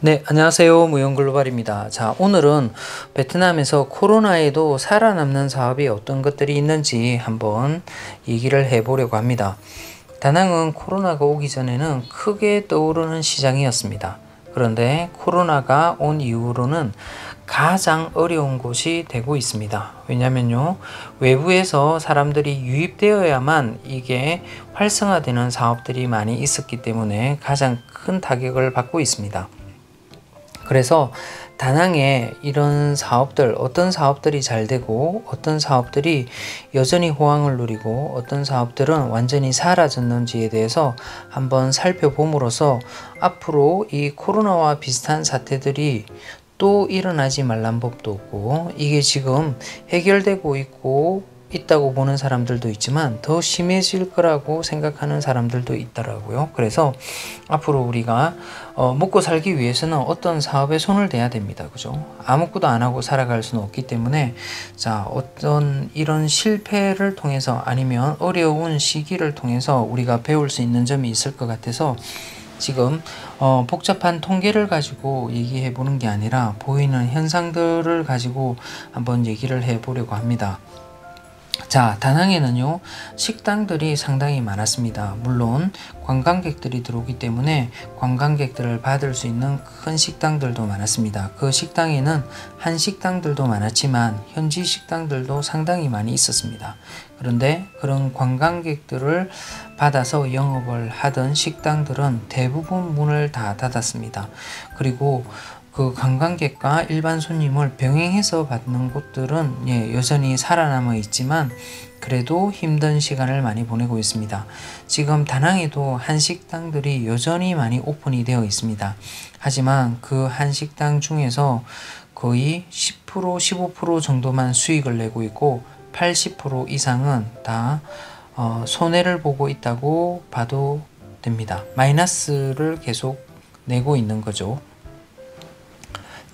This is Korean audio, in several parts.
네, 안녕하세요. 무용글로벌입니다. 자, 오늘은 베트남에서 코로나에도 살아남는 사업이 어떤 것들이 있는지 한번 얘기를 해보려고 합니다. 다낭은 코로나가 오기 전에는 크게 떠오르는 시장이었습니다. 그런데 코로나가 온 이후로는 가장 어려운 곳이 되고 있습니다. 왜냐면요, 외부에서 사람들이 유입되어야만 이게 활성화되는 사업들이 많이 있었기 때문에 가장 큰 타격을 받고 있습니다. 그래서 다낭에 이런 사업들, 어떤 사업들이 잘 되고 어떤 사업들이 여전히 호황을 누리고 어떤 사업들은 완전히 사라졌는지에 대해서 한번 살펴봄으로써 앞으로 이 코로나와 비슷한 사태들이 또 일어나지 말란 법도 없고 이게 지금 해결되고 있고 있다고 보는 사람들도 있지만 더 심해질 거라고 생각하는 사람들도 있더라고요. 그래서 앞으로 우리가 어, 먹고 살기 위해서는 어떤 사업에 손을 대야 됩니다. 그죠? 아무것도 안 하고 살아갈 수는 없기 때문에 자, 어떤 이런 실패를 통해서 아니면 어려운 시기를 통해서 우리가 배울 수 있는 점이 있을 것 같아서 지금 어, 복잡한 통계를 가지고 얘기해 보는 게 아니라 보이는 현상들을 가지고 한번 얘기를 해 보려고 합니다. 자, 다낭에는요, 식당들이 상당히 많았습니다. 물론 관광객들이 들어오기 때문에 관광객들을 받을 수 있는 큰 식당들도 많았습니다. 그 식당에는 한식당들도 많았지만 현지 식당들도 상당히 많이 있었습니다. 그런데 그런 관광객들을 받아서 영업을 하던 식당들은 대부분 문을 다 닫았습니다. 그리고 그 관광객과 일반 손님을 병행해서 받는 곳들은 예, 여전히 살아남아 있지만 그래도 힘든 시간을 많이 보내고 있습니다. 지금 다낭에도 한식당들이 여전히 많이 오픈이 되어 있습니다. 하지만 그 한식당 중에서 거의 10% 15% 정도만 수익을 내고 있고 80% 이상은 다 어, 손해를 보고 있다고 봐도 됩니다. 마이너스를 계속 내고 있는 거죠.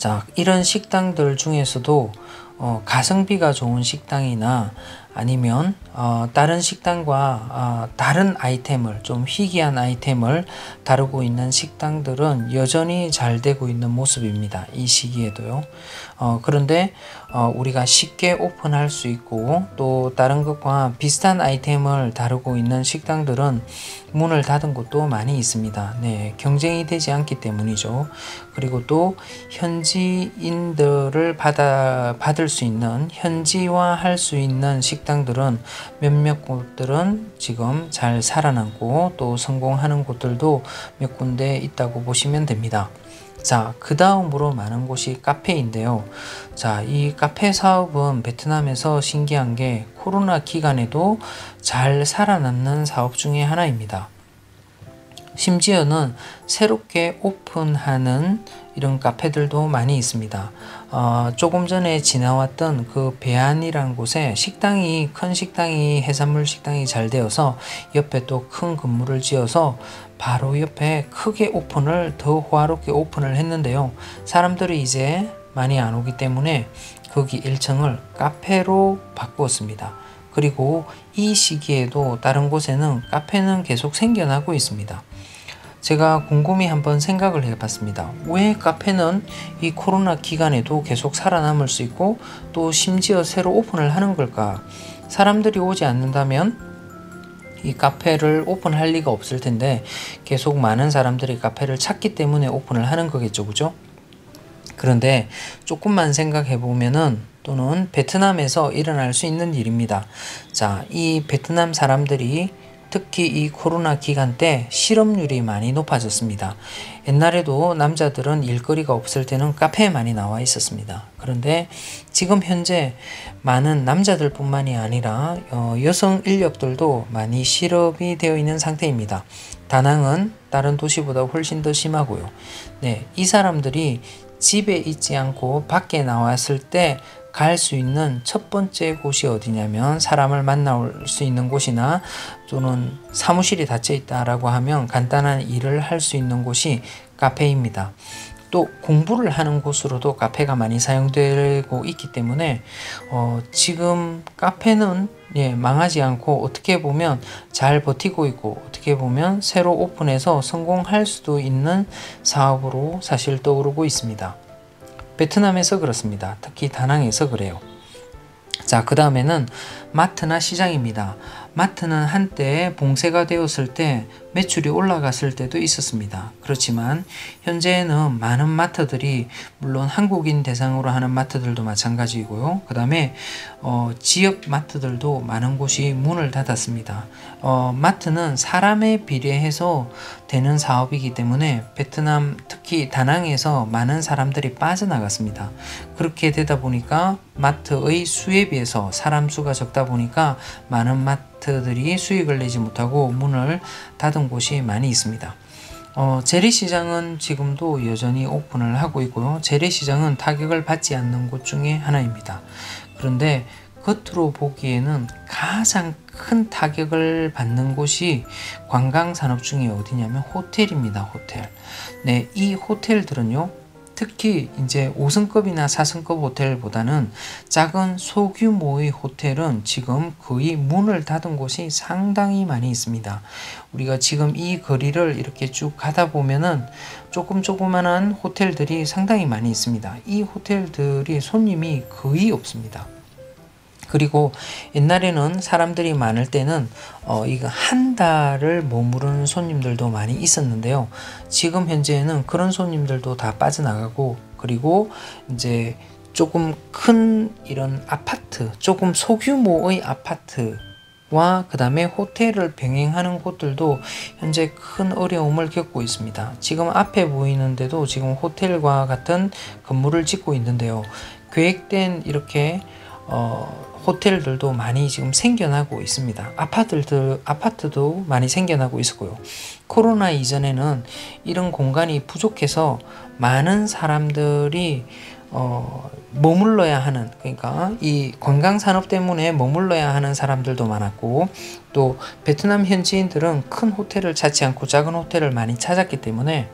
자, 이런 식당들 중에서도 어, 가성비가 좋은 식당이나 아니면 어, 다른 식당과 어, 다른 아이템을 좀 희귀한 아이템을 다루고 있는 식당들은 여전히 잘 되고 있는 모습입니다. 이 시기에도요. 어, 그런데 어, 우리가 쉽게 오픈할 수 있고 또 다른 것과 비슷한 아이템을 다루고 있는 식당들은 문을 닫은 곳도 많이 있습니다. 네, 경쟁이 되지 않기 때문이죠. 그리고 또 현지인들을 받아 받을 수 있는 현지화 할 수 있는 식당 들은 몇몇 곳들은 지금 잘 살아남고 또 성공하는 곳들도 몇 군데 있다고 보시면 됩니다. 자, 그 다음으로 많은 곳이 카페인데요. 자, 이 카페 사업은 베트남에서 신기한 게 코로나 기간에도 잘 살아남는 사업 중에 하나입니다. 심지어는 새롭게 오픈하는 이런 카페들도 많이 있습니다. 어, 조금 전에 지나왔던 그 배안이라는 곳에 식당이 큰 식당이 해산물 식당이 잘 되어서 옆에 또 큰 건물을 지어서 바로 옆에 크게 오픈을 더 호화롭게 오픈을 했는데요. 사람들이 이제 많이 안 오기 때문에 거기 1층을 카페로 바꾸었습니다. 그리고 이 시기에도 다른 곳에는 카페는 계속 생겨나고 있습니다. 제가 곰곰이 한번 생각을 해봤습니다. 왜 카페는 이 코로나 기간에도 계속 살아남을 수 있고 또 심지어 새로 오픈을 하는 걸까? 사람들이 오지 않는다면 이 카페를 오픈할 리가 없을 텐데 계속 많은 사람들이 카페를 찾기 때문에 오픈을 하는 거겠죠, 그죠? 그런데 조금만 생각해 보면은 또는 베트남에서 일어날 수 있는 일입니다. 자, 이 베트남 사람들이 특히 이 코로나 기간 때 실업률이 많이 높아졌습니다. 옛날에도 남자들은 일거리가 없을 때는 카페에 많이 나와 있었습니다. 그런데 지금 현재 많은 남자들뿐만이 아니라 어, 여성 인력들도 많이 실업이 되어 있는 상태입니다. 다낭은 다른 도시보다 훨씬 더 심하고요. 네, 이 사람들이 집에 있지 않고 밖에 나왔을 때 갈 수 있는 첫 번째 곳이 어디냐면 사람을 만날 수 있는 곳이나 또는 사무실이 닫혀 있다라고 하면 간단한 일을 할 수 있는 곳이 카페입니다. 또 공부를 하는 곳으로도 카페가 많이 사용되고 있기 때문에 어, 지금 카페는 예, 망하지 않고 어떻게 보면 잘 버티고 있고 어떻게 보면 새로 오픈해서 성공할 수도 있는 사업으로 사실 떠오르고 있습니다. 베트남에서 그렇습니다. 특히 다낭에서 그래요. 자, 그 다음에는 마트나 시장입니다. 마트는 한때 봉쇄가 되었을 때 매출이 올라갔을 때도 있었습니다. 그렇지만 현재는 많은 마트들이 물론 한국인 대상으로 하는 마트들도 마찬가지고요. 그 다음에 어, 지역 마트들도 많은 곳이 문을 닫았습니다. 어, 마트는 사람에 비례해서 되는 사업이기 때문에 베트남 특히 다낭에서 많은 사람들이 빠져나갔습니다. 그렇게 되다 보니까 마트의 수에 비해서 사람 수가 적다 보니까 많은 마트들이 수익을 내지 못하고 문을 닫은 곳이 많이 있습니다. 어, 재래시장은 지금도 여전히 오픈을 하고 있고요. 재래시장은 타격을 받지 않는 곳 중에 하나입니다. 그런데 겉으로 보기에는 가장 큰 타격을 받는 곳이 관광 산업 중에 어디냐면 호텔입니다. 호텔. 네, 이 호텔들은요. 특히 이제 5승급이나 4승급 호텔보다는 작은 소규모의 호텔은 지금 거의 문을 닫은 곳이 상당히 많이 있습니다. 우리가 지금 이 거리를 이렇게 쭉 가다 보면은 조금 조그만한 호텔들이 상당히 많이 있습니다. 이 호텔들이 손님이 거의 없습니다. 그리고 옛날에는 사람들이 많을 때는 어 이거 한 달을 머무르는 손님들도 많이 있었는데요. 지금 현재는 그런 손님들도 다 빠져나가고 그리고 이제 조금 큰 이런 아파트, 조금 소규모의 아파트 와 그 다음에 호텔을 병행하는 곳들도 현재 큰 어려움을 겪고 있습니다. 지금 앞에 보이는데도 지금 호텔과 같은 건물을 짓고 있는데요. 계획된 이렇게 어, 호텔들도 많이 지금 생겨나고 있습니다. 아파트들, 아파트도 많이 생겨나고 있었고요. 코로나 이전에는 이런 공간이 부족해서 많은 사람들이 어, 머물러야 하는 그러니까 이 관광 산업 때문에 머물러야 하는 사람들도 많았고 또 베트남 현지인들은 큰 호텔을 찾지 않고 작은 호텔을 많이 찾았기 때문에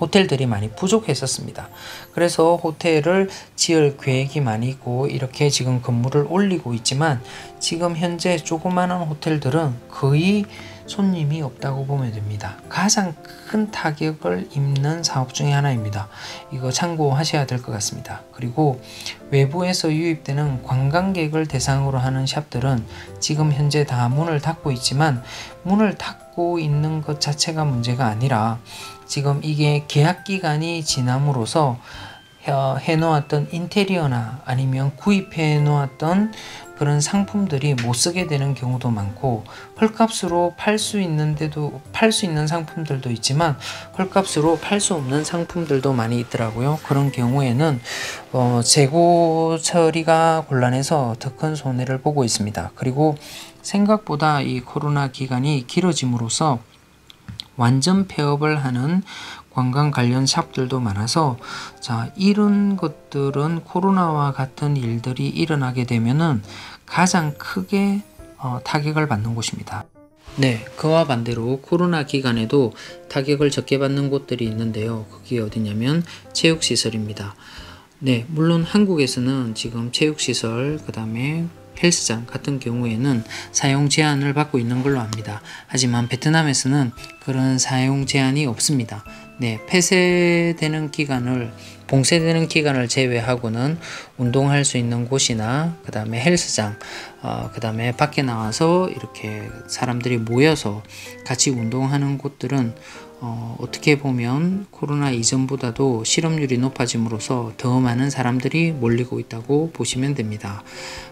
호텔들이 많이 부족했었습니다. 그래서 호텔을 지을 계획이 많이 있고 이렇게 지금 건물을 올리고 있지만 지금 현재 조그마한 호텔들은 거의 손님이 없다고 보면 됩니다. 가장 큰 타격을 입는 사업 중의 하나입니다. 이거 참고하셔야 될 것 같습니다. 그리고 외부에서 유입되는 관광객을 대상으로 하는 샵들은 지금 현재 다 문을 닫고 있지만 문을 닫고 있는 것 자체가 문제가 아니라 지금 이게 계약 기간이 지남으로써 해놓았던 인테리어나 아니면 구입해 놓았던 그런 상품들이 못 쓰게 되는 경우도 많고 헐값으로 팔 수 있는데도 팔 수 있는 상품들도 있지만 헐값으로 팔 수 없는 상품들도 많이 있더라고요. 그런 경우에는 어, 재고 처리가 곤란해서 더 큰 손해를 보고 있습니다. 그리고 생각보다 이 코로나 기간이 길어짐으로써 완전 폐업을 하는 관광 관련 샵들도 많아서 자 이런 것들은 코로나와 같은 일들이 일어나게 되면은 가장 크게 어, 타격을 받는 곳입니다. 네, 그와 반대로 코로나 기간에도 타격을 적게 받는 곳들이 있는데요. 그게 어디냐면 체육시설입니다. 네, 물론 한국에서는 지금 체육시설, 그 다음에 헬스장 같은 경우에는 사용 제한을 받고 있는 걸로 압니다. 하지만 베트남에서는 그런 사용 제한이 없습니다. 네, 폐쇄되는 기간을 봉쇄되는 기간을 제외하고는 운동할 수 있는 곳이나 그 다음에 헬스장 어, 그 다음에 밖에 나와서 이렇게 사람들이 모여서 같이 운동하는 곳들은 어, 어떻게 보면 코로나 이전보다도 실업률이 높아짐으로써 더 많은 사람들이 몰리고 있다고 보시면 됩니다.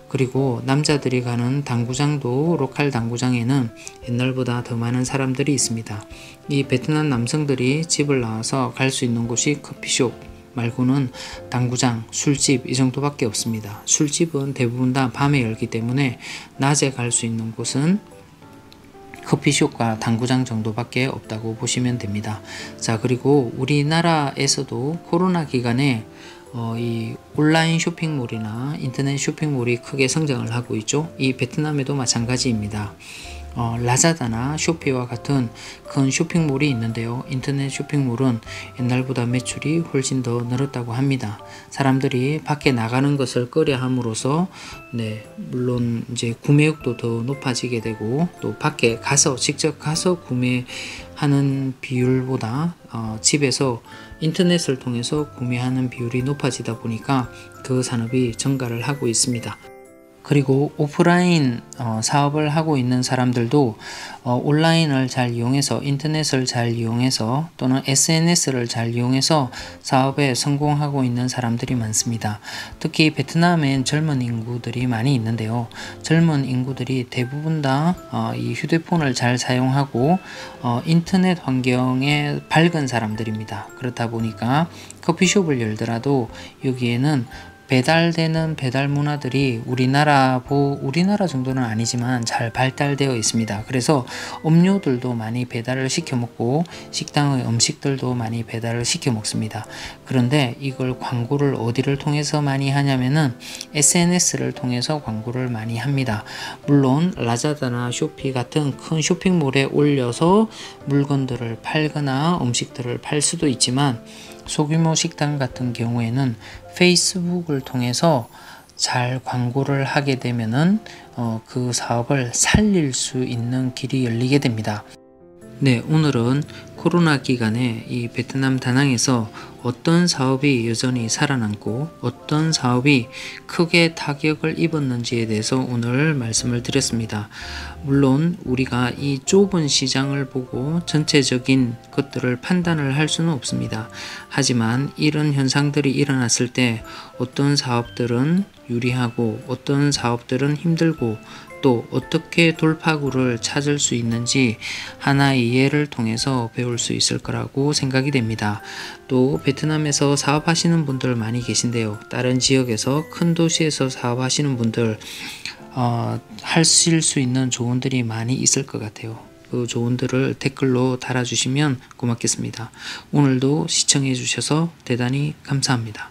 그리고 남자들이 가는 당구장도 로컬 당구장에는 옛날보다 더 많은 사람들이 있습니다. 이 베트남 남성들이 집을 나와서 갈 수 있는 곳이 커피숍 말고는 당구장, 술집 이 정도밖에 없습니다. 술집은 대부분 다 밤에 열기 때문에 낮에 갈 수 있는 곳은 커피숍과 당구장 정도밖에 없다고 보시면 됩니다. 자, 그리고 우리나라에서도 코로나 기간에 어, 이 온라인 쇼핑몰이나 인터넷 쇼핑몰이 크게 성장을 하고 있죠. 이 베트남에도 마찬가지입니다. 어, 라자다나 쇼피와 같은 큰 쇼핑몰이 있는데요. 인터넷 쇼핑몰은 옛날보다 매출이 훨씬 더 늘었다고 합니다. 사람들이 밖에 나가는 것을 꺼려 함으로써 네, 물론 이제 구매욕도 더 높아지게 되고 또 밖에 가서 직접 가서 구매하는 비율보다 어, 집에서 인터넷을 통해서 구매하는 비율이 높아지다 보니까 그 산업이 증가를 하고 있습니다. 그리고 오프라인 어, 사업을 하고 있는 사람들도 어, 온라인을 잘 이용해서 인터넷을 잘 이용해서 또는 SNS를 잘 이용해서 사업에 성공하고 있는 사람들이 많습니다. 특히 베트남엔 젊은 인구들이 많이 있는데요. 젊은 인구들이 대부분 다이 어, 휴대폰을 잘 사용하고 어, 인터넷 환경에 밝은 사람들입니다. 그렇다 보니까 커피숍을 열더라도 여기에는 배달되는 배달 문화들이 우리나라 보 우리나라 정도는 아니지만 잘 발달되어 있습니다. 그래서 음료들도 많이 배달을 시켜 먹고 식당의 음식들도 많이 배달을 시켜 먹습니다. 그런데 이걸 광고를 어디를 통해서 많이 하냐면은 SNS를 통해서 광고를 많이 합니다. 물론 라자다나 쇼피 같은 큰 쇼핑몰에 올려서 물건들을 팔거나 음식들을 팔 수도 있지만 소규모 식당 같은 경우에는 페이스북을 통해서 잘 광고를 하게 되면은 어, 그 사업을 살릴 수 있는 길이 열리게 됩니다. 네, 오늘은 코로나 기간에 이 베트남 다낭에서 어떤 사업이 여전히 살아남고 어떤 사업이 크게 타격을 입었는지에 대해서 오늘 말씀을 드렸습니다. 물론 우리가 이 좁은 시장을 보고 전체적인 것들을 판단을 할 수는 없습니다. 하지만 이런 현상들이 일어났을 때 어떤 사업들은 유리하고 어떤 사업들은 힘들고 또 어떻게 돌파구를 찾을 수 있는지 하나의 예를 통해서 배울 수 있을 거라고 생각이 됩니다. 또 베트남에서 사업하시는 분들 많이 계신데요. 다른 지역에서 큰 도시에서 사업하시는 분들 어, 하실 수 있는 조언들이 많이 있을 것 같아요. 그 조언들을 댓글로 달아주시면 고맙겠습니다. 오늘도 시청해 주셔서 대단히 감사합니다.